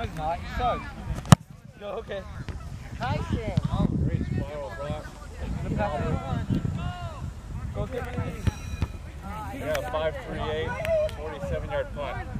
No, he's not. He's so. Go, okay. Tyson. Oh, Great spiral, bro. Good pass. Go get me. Yeah, got a 538, 47 yard punt.